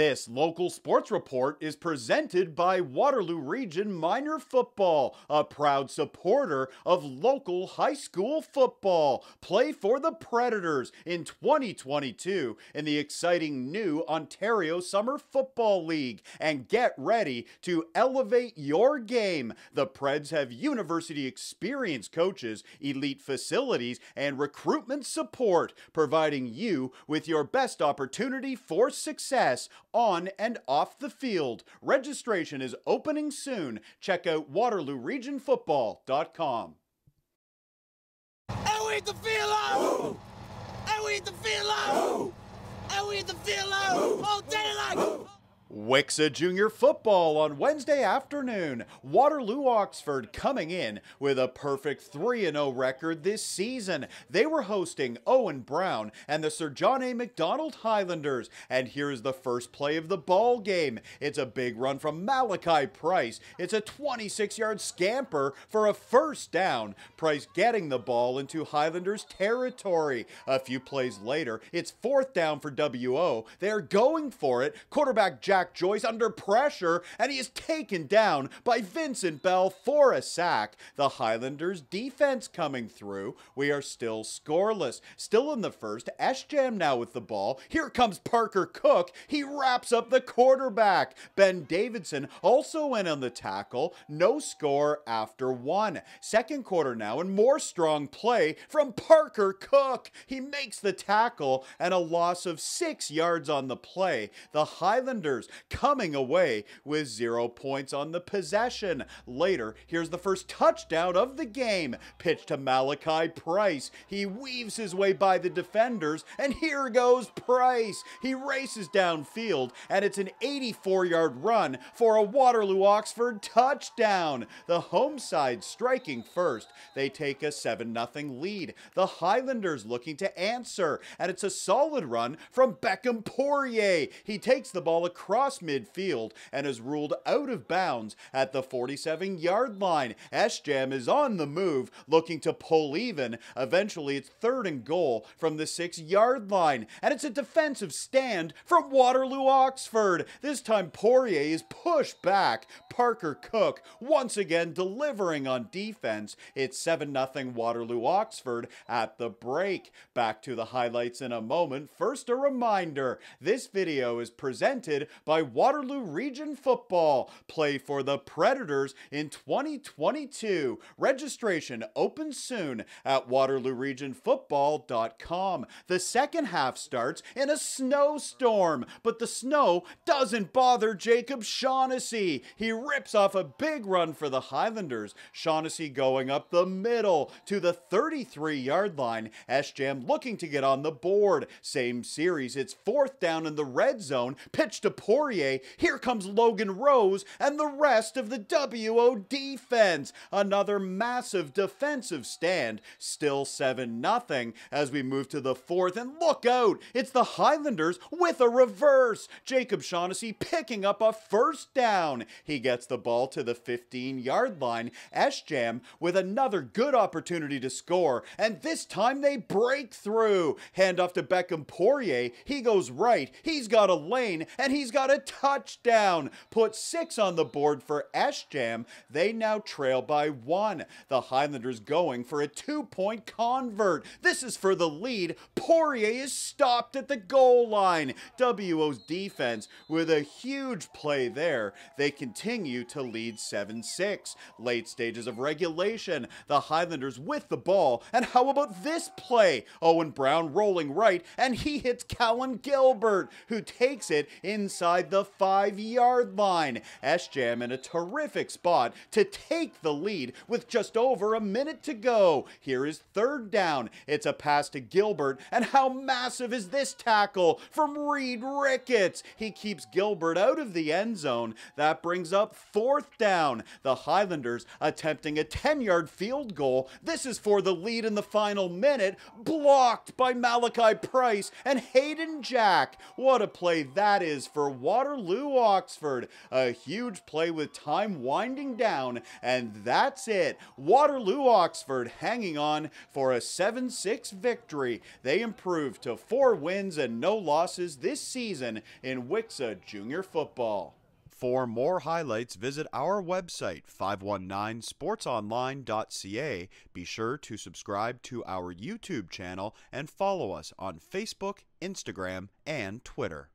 This local sports report is presented by Waterloo Region Minor Football, a proud supporter of local high school football. Play for the Predators in 2022 in the exciting new Ontario Summer Football League and get ready to elevate your game. The Preds have university experienced coaches, elite facilities, and recruitment support, providing you with your best opportunity for success on and off the field. Registration is opening soon. Check out waterlooregionfootball.com. And we the field out! And we the field out! And we the field out! All day like... WCSSAA Junior Football on Wednesday afternoon. Waterloo Oxford coming in with a perfect 3 0 record this season. They were hosting Owen Brown and the Sir John A. Macdonald Highlanders. And here's the first play of the ball game. It's a big run from Malachi Price. It's a 26 yard scamper for a first down. Price getting the ball into Highlanders territory. A few plays later, it's fourth down for WO. They're going for it. Quarterback Jack Jack Joyce under pressure, and he is taken down by Vincent Bell for a sack. The Highlanders defense coming through. We are still scoreless. Still in the first. Jam now with the ball. Here comes Parker Cook. He wraps up the quarterback. Ben Davidson also went on the tackle. No score after one. Second quarter now, and more strong play from Parker Cook. He makes the tackle and a loss of six yards on the play. The Highlanders coming away with zero points on the possession. Later, here's the first touchdown of the game, pitched to Malachi Price. He weaves his way by the defenders, and here goes Price. He races downfield, and it's an 84 yard run for a Waterloo Oxford touchdown. The home side striking first. They take a 7 0 lead. The Highlanders looking to answer, and it's a solid run from Beckham Poirier. He takes the ball across across midfield and is ruled out of bounds at the 47 yard line. Jam is on the move, looking to pull even. Eventually, it's third and goal from the six yard line, and it's a defensive stand from Waterloo Oxford. This time, Poirier is pushed back. Parker Cook once again delivering on defense. It's 7 0 Waterloo Oxford at the break. Back to the highlights in a moment. First, a reminder this video is presented by Waterloo Region Football. Play for the Predators in 2022. Registration opens soon at waterlooregionfootball.com. The second half starts in a snowstorm, but the snow doesn't bother Jacob Shaughnessy. He rips off a big run for the Highlanders. Shaughnessy going up the middle to the 33 yard line. Jam looking to get on the board. Same series, it's fourth down in the red zone. Pitch to Poirier here comes Logan Rose and the rest of the WO defense. Another massive defensive stand, still 7 0 as we move to the fourth. And look out, it's the Highlanders with a reverse. Jacob Shaughnessy picking up a first down. He gets the ball to the 15 yard line. Jam with another good opportunity to score, and this time they break through. Hand off to Beckham Poirier. He goes right. He's got a lane, and he's got a touchdown. Put six on the board for Jam. They now trail by one. The Highlanders going for a two point convert. This is for the lead. Poirier is stopped at the goal line. WO's defense with a huge play there. They continue to lead 7 6. Late stages of regulation. The Highlanders with the ball. And how about this play? Owen Brown rolling right, and he hits Callan Gilbert, who takes it inside the five yard line. Jam in a terrific spot to take the lead with just over a minute to go. Here is third down. It's a pass to Gilbert, and how massive is this tackle from Reed Ricketts? He keeps Gilbert out of the end zone. That brings up fourth down. The Highlanders attempting a 10 yard field goal. This is for the lead in the final minute, blocked by Malachi Price and Hayden Jack. What a play that is for Waterloo Oxford. A huge play with time winding down, and that's it. Waterloo Oxford hanging on for a 7 6 victory. They improved to four wins and no losses this season in WCSSAA Junior Football. For more highlights, visit our website, 519sportsonline.ca. Be sure to subscribe to our YouTube channel and follow us on Facebook, Instagram, and Twitter.